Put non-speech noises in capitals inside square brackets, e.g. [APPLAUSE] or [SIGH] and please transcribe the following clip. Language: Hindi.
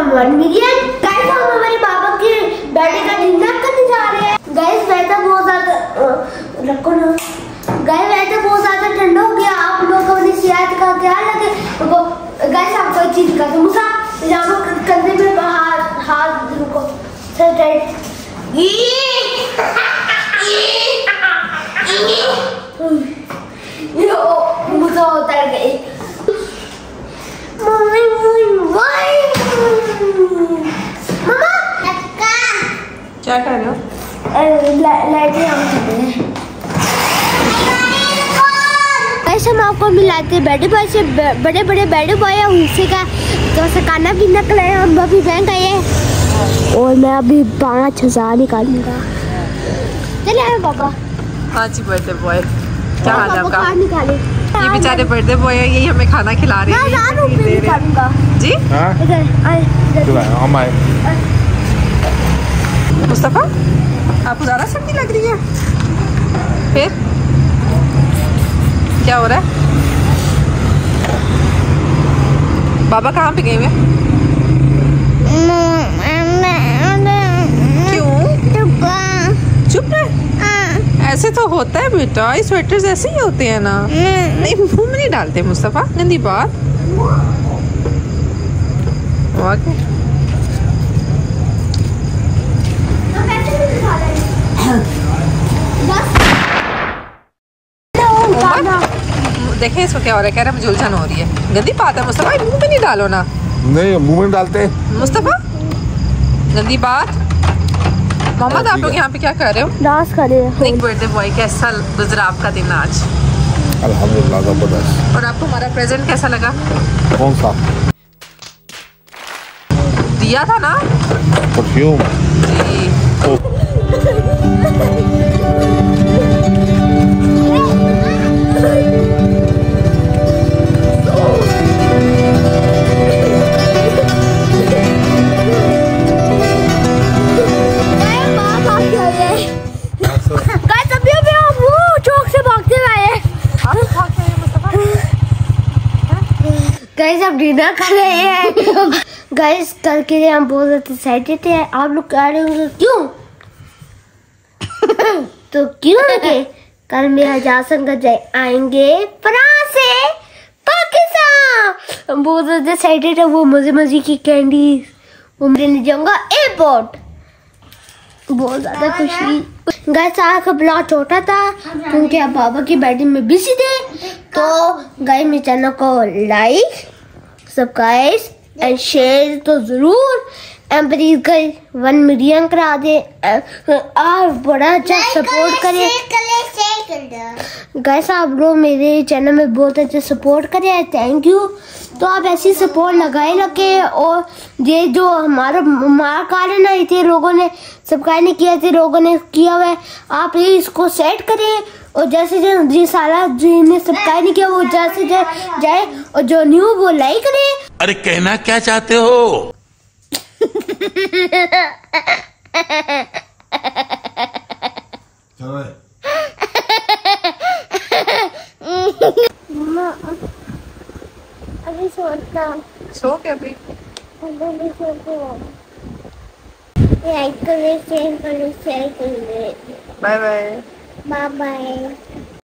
हम वन मिलियन गाइस हम हमारे पापा के बर्थडे का डिनर करने जा रहे हैं। गाइस वैसे बहुत ज़्यादा रखो ना। गाइस वैसे बहुत ज़्यादा ठंडा हो गया। आप लोग अपनी सेहत का ख्याल रखें। गाइस आपको एक चीज़ हैं मुसा जानो कंधे में हाथ हाथ रुको। सर टाइट [LAUGHS] क्या कर रहे हो? लाइटें ऐसे हम आपको मिलाते हैं बड़े बॉय से बड़े बड़े बड़े बॉय है उनसे का तो से खाना पीना के लिए हम अभी बैंक आए हैं। और मैं अभी पाँच हज़ार निकालूँगा। चले आए पापा। हाँ जी बर्थडे बॉय क्या हाल है आपका? निकाले। ये बेचारे बर्थडे बॉय है यही हमें खाना खिला रहे हैं। जी? हाँ? इधर आए हम आए। मुस्तफ़ा आपको ज़्यादा सर्दी लग रही है? फिर? क्या हो रहा है? बाबा कहाँ पे गए हुए? ऐसे तो होता है बेटा स्वेटर्स ऐसे ही होते हैं ना। नहीं, मुँह में नहीं डालते मुस्तफ़ा, गंदी बात। वाकई। देखें इसको क्या हो रहा है कह रहा है मुझे उलझन हो रही है। गंदी बात है मुस्तफ़ा मुँह में नहीं डालो ना। नहीं मुँह में डालते। मुस्तफ़ा गंदी बात। मोहम्मद आप लोग यहाँ पे क्या कर रहे हो? डांस करे एक बर्थडे बॉय कैसा गुजरा आपका दिन आज? अल्हम्दुलिल्लाह ज़बरदस्त। और आपको हमारा प्रेजेंट कैसा लगा? कौन सा? दिया था ना? परफ्यूम। जी। गाइस अब डिनर कर रहे हैं। गाइस कल के लिए हम बहुत एक्साइटेड थे। आप लोग कह रहे होंगे? क्यों? [COUGHS] तो क्यों के कल मेरा जासन का जाए आएँगे फ्रांस से पाकिस्तान। हम बहुत ज़्यादा एक्साइटेड है वो मज़े मज़े की कैंडी वो लेने जाऊँगा एयरपोर्ट बहुत ज़्यादा खुशी। गाइस आज का ब्लॉग छोटा था। क्योंकि आप बाबा की बैटिंग में बिज़ी थे। तो गाइस मेरे चैनल को लाइक सब्सक्राइब एंड शेयर तो ज़रूर। And please guys one million करा दे और बड़ा अच्छा सपोर्ट करें। गाइस आप लोग मेरे चैनल में बहुत अच्छे सपोर्ट करें थैंक यू तो आप ऐसी सपोर्ट लगाए रखे और ये जो हमारा हमारा कारण है थे लोगों ने सब्सक्राइब नहीं किया थे लोगों ने किया हुआ है आप ये इसको सेट करें और जैसे जो जी सारा जिन्हें सब्सक्राइब नहीं किया वो जैसे जाए और जो न्यू वो लाइक करें। अरे कहना क्या चाहते हो? चलो अभी सोचता सो के अभी अभी सोचता लाइक करें शेयर करें शेयर करें बाय बाय बाय बाय